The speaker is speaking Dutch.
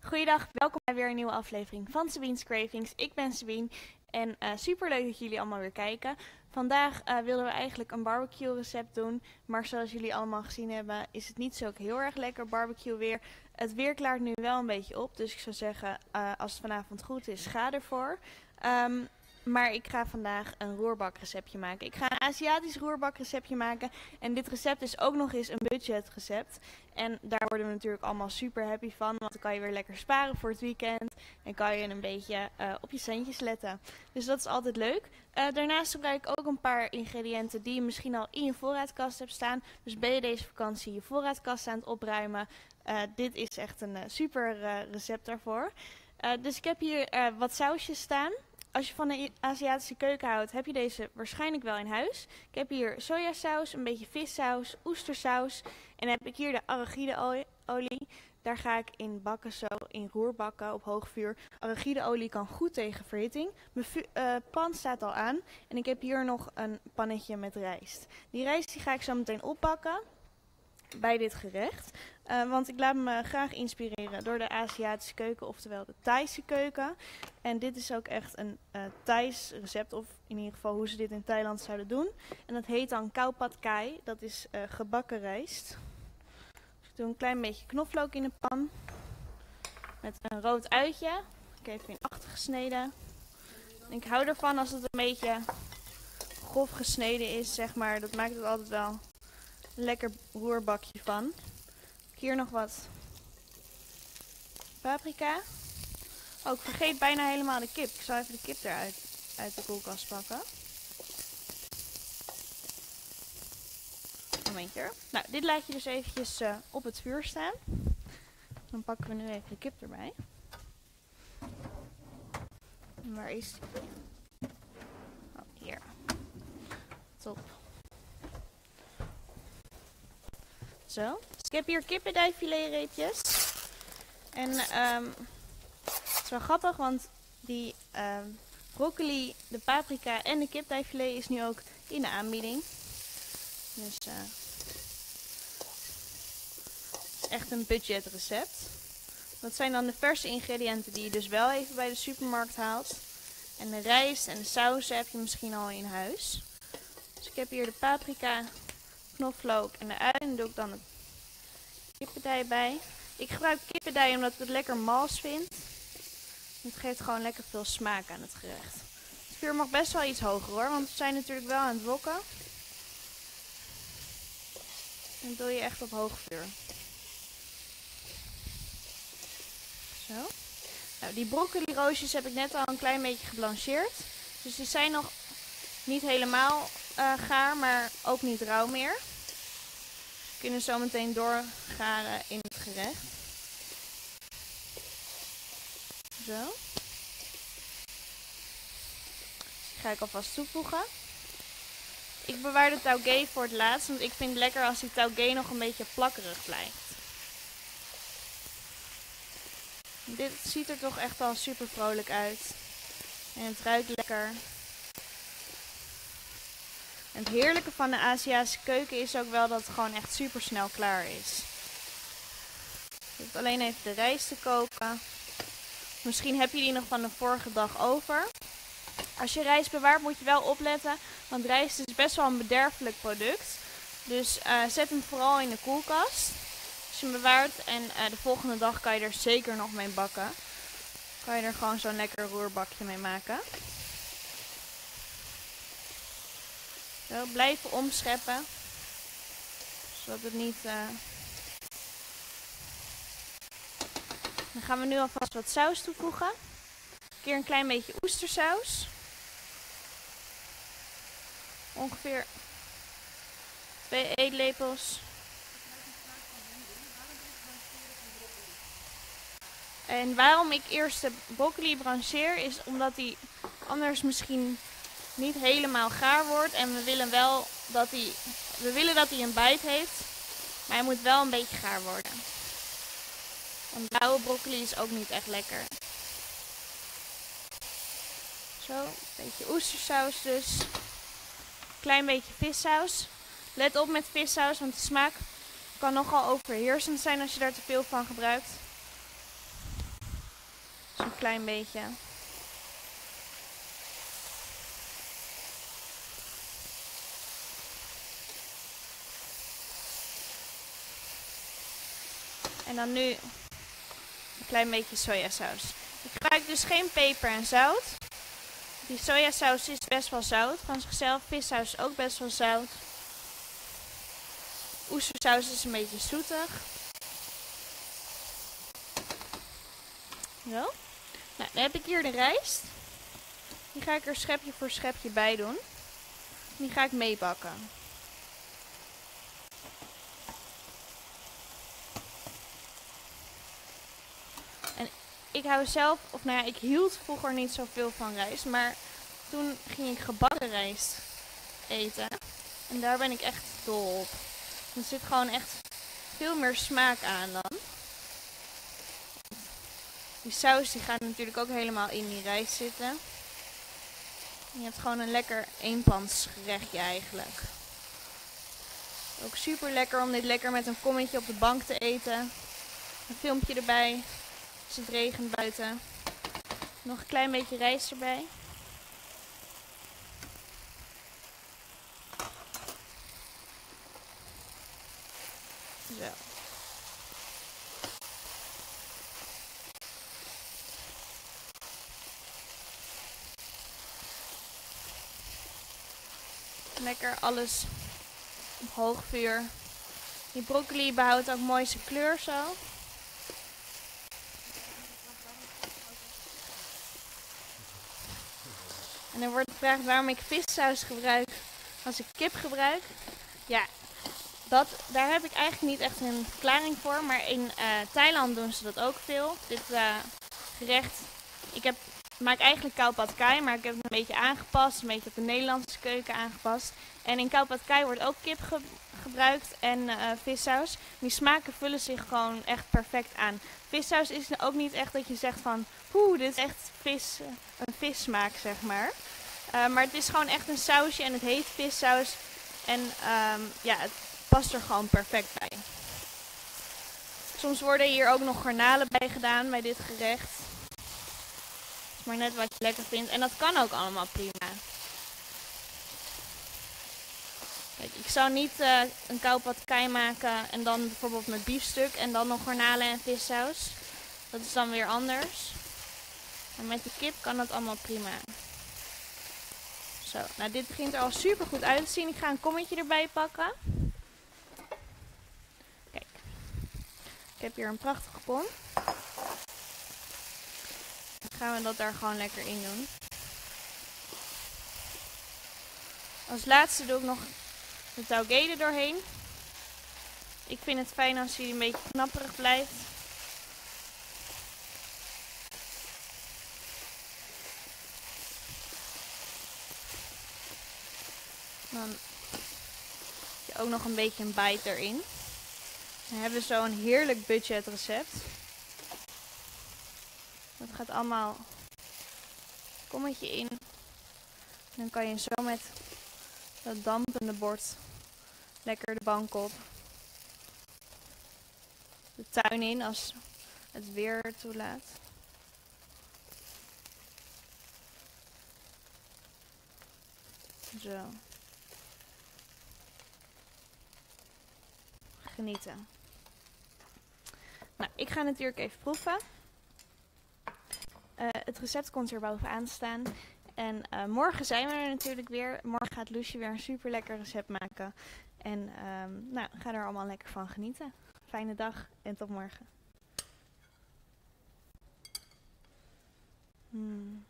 Goeiedag, welkom bij weer een nieuwe aflevering van Sabine's Cravings. Ik ben Sabine en uh, super leuk dat jullie allemaal weer kijken. Vandaag uh, wilden we eigenlijk een barbecue recept doen, maar zoals jullie allemaal gezien hebben is het niet zo heel erg lekker barbecue weer. Het weer klaart nu wel een beetje op, dus ik zou zeggen uh, als het vanavond goed is, ga ervoor. Um, maar ik ga vandaag een roerbakreceptje maken. Ik ga een Aziatisch roerbakreceptje maken. En dit recept is ook nog eens een budgetrecept. En daar worden we natuurlijk allemaal super happy van. Want dan kan je weer lekker sparen voor het weekend. En kan je een beetje uh, op je centjes letten. Dus dat is altijd leuk. Uh, daarnaast gebruik ik ook een paar ingrediënten die je misschien al in je voorraadkast hebt staan. Dus ben je deze vakantie je voorraadkast aan het opruimen. Uh, dit is echt een super recept daarvoor. dus ik heb hier wat sausjes staan. Als je van een Aziatische keuken houdt, heb je deze waarschijnlijk wel in huis. Ik heb hier sojasaus, een beetje vissaus, oestersaus. En heb ik hier de arachideolie. Daar ga ik in bakken zo, in roerbakken op hoog vuur. Arachideolie kan goed tegen verhitting. Mijn uh, pan staat al aan. En ik heb hier nog een pannetje met rijst. Die rijst die ga ik zo meteen opbakken bij dit gerecht. Uh, want ik laat me graag inspireren door de Aziatische keuken, oftewel de Thaise keuken. En dit is ook echt een uh, Thais recept, of in ieder geval hoe ze dit in Thailand zouden doen. En dat heet dan khao kai, dat is uh, gebakken rijst. Dus ik doe een klein beetje knoflook in de pan. Met een rood uitje. Ik heb even in achter gesneden. ik hou ervan als het een beetje grof gesneden is, zeg maar. Dat maakt het altijd wel een lekker roerbakje van. Hier nog wat paprika. Oh, ik vergeet bijna helemaal de kip. Ik zal even de kip eruit uit de koelkast pakken. Momentje. Nou, dit laat je dus eventjes uh, op het vuur staan. Dan pakken we nu even de kip erbij. Waar is die? Oh, hier. Top. Zo. Ik heb hier kippendijfiletreepjes. En um, het is wel grappig, want die um, broccoli, de paprika en de kipdijfilet is nu ook in de aanbieding. Dus is echt een budgetrecept. Dat zijn dan de verse ingrediënten die je dus wel even bij de supermarkt haalt. En de rijst en de saus heb je misschien al in huis. Dus ik heb hier de paprika, knoflook en de ui. En doe ik dan het bij. Ik gebruik kippendij omdat ik het lekker mals vind. Het geeft gewoon lekker veel smaak aan het gerecht. Het vuur mag best wel iets hoger hoor, want we zijn natuurlijk wel aan het wokken. En doe je echt op hoog vuur. Zo. Nou, die broccoli roosjes heb ik net al een klein beetje geblancheerd. Dus die zijn nog niet helemaal uh, gaar, maar ook niet rauw meer. Kunnen zo meteen doorgaren in het gerecht. Zo. Ga ik alvast toevoegen. Ik bewaar de taugé voor het laatst, want ik vind het lekker als die taugé nog een beetje plakkerig blijft. Dit ziet er toch echt al super vrolijk uit. En het ruikt lekker. En het heerlijke van de Aziatische keuken is ook wel dat het gewoon echt super snel klaar is. Je hoeft alleen even de rijst te koken. Misschien heb je die nog van de vorige dag over. Als je rijst bewaart moet je wel opletten, want rijst is best wel een bederfelijk product. Dus uh, zet hem vooral in de koelkast. Als je hem bewaart en uh, de volgende dag kan je er zeker nog mee bakken. Kan je er gewoon zo'n lekker roerbakje mee maken. Zo, blijven omscheppen. Zodat het niet... Uh... Dan gaan we nu alvast wat saus toevoegen. Een keer een klein beetje oestersaus. Ongeveer twee eetlepels. En waarom ik eerst de broccoli brancheer is omdat die anders misschien niet helemaal gaar wordt. En we willen wel dat hij, we willen dat hij een bijt heeft. Maar hij moet wel een beetje gaar worden. Want blauwe broccoli is ook niet echt lekker. Zo, een beetje oestersaus dus. klein beetje vissaus. Let op met vissaus, want de smaak kan nogal overheersend zijn als je daar te veel van gebruikt. Zo'n klein beetje. En dan nu een klein beetje sojasaus. Ik gebruik dus geen peper en zout. Die sojasaus is best wel zout van zichzelf. Vissaus is ook best wel zout. Oestersaus is een beetje zoetig. Zo. Nou, dan heb ik hier de rijst. Die ga ik er schepje voor schepje bij doen. Die ga ik meebakken. Ik hou zelf, of nou ja, ik hield vroeger niet zoveel van rijst. Maar toen ging ik gebakken rijst eten. En daar ben ik echt dol op. Er zit gewoon echt veel meer smaak aan dan. Die saus die gaat natuurlijk ook helemaal in die rijst zitten. je hebt gewoon een lekker eenpansgerechtje eigenlijk. Ook super lekker om dit lekker met een kommetje op de bank te eten. Een filmpje erbij. Het regent buiten. Nog een klein beetje rijst erbij. Zo. Lekker alles op hoog vuur. Die broccoli behoudt ook mooi zijn kleur zo. En er wordt gevraagd waarom ik vissaus gebruik als ik kip gebruik. Ja, dat, daar heb ik eigenlijk niet echt een verklaring voor. Maar in uh, Thailand doen ze dat ook veel. Dit uh, gerecht. Ik heb, maak eigenlijk khao pad kai, maar ik heb het een beetje aangepast. Een beetje op de Nederlandse keuken aangepast. En in khao pad kai wordt ook kip ge gebruikt en uh, vissaus. Die smaken vullen zich gewoon echt perfect aan. Vissaus is ook niet echt dat je zegt van... Oeh, dit is echt vis, een vissmaak, zeg maar. maar het is gewoon echt een sausje en het heet vissaus. En um, ja, het past er gewoon perfect bij. Soms worden hier ook nog garnalen bij gedaan bij dit gerecht. Is maar net wat je lekker vindt. En dat kan ook allemaal prima. Kijk, ik zou niet uh, een koupad kei maken en dan bijvoorbeeld met biefstuk en dan nog garnalen en vissaus. Dat is dan weer anders. Maar met de kip kan dat allemaal prima. Zo, nou dit begint er al super goed uit te zien. Ik ga een kommetje erbij pakken. Ik heb hier een prachtige pom. Dan gaan we dat daar gewoon lekker in doen. Als laatste doe ik nog de taugede doorheen. Ik vind het fijn als hij een beetje knapperig blijft. Dan heb je ook nog een beetje een bite erin. We hebben zo'n heerlijk budgetrecept. Dat gaat allemaal kommetje in. dan kan je zo met dat dampende bord lekker de bank op. De tuin in als het weer toelaat. Zo. genieten. Nou, ik ga natuurlijk even proeven. Eh, het recept komt er bovenaan staan. En eh, morgen zijn we er natuurlijk weer. Morgen gaat Lucie weer een super lekker recept maken. En um, nou, ga er allemaal lekker van genieten. Fijne dag en tot morgen. Hmm.